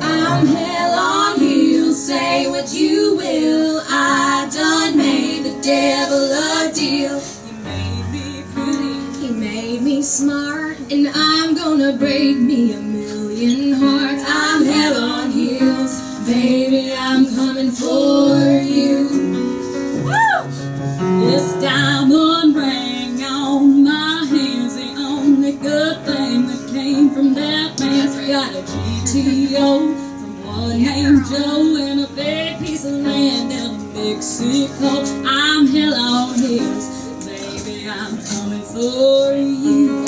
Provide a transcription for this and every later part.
I'm hell on heels, say what you will. I done made the devil a deal. He made me pretty, he made me smart, and I'm gonna break me a million hearts. I'm got a GTO from one named Joe and a big piece of land in Mexico. I'm hell on heels, baby, I'm coming for you.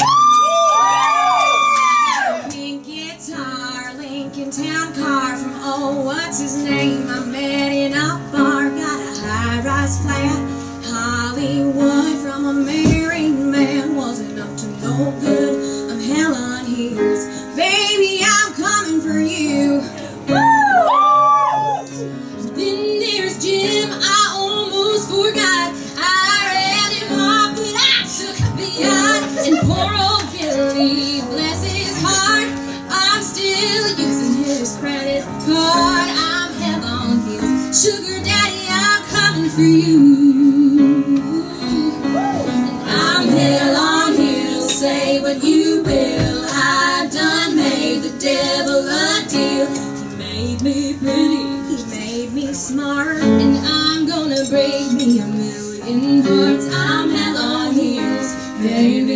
Pink guitar, Lincoln Town car from oh, what's his name? I met in a bar, got a high rise flat. Hollywood from a married man wasn't up to no good. I'm hell on heels, baby, for you. Woo! Then there's Jim, I almost forgot. I ran him off, but I took the yacht. And poor old Billy, bless his heart, I'm still using his credit card. I'm hell on heels, sugar daddy, I'm coming for you. Pretty, he made me smart, and I'm gonna break me a million hearts. I'm hell on heels, baby,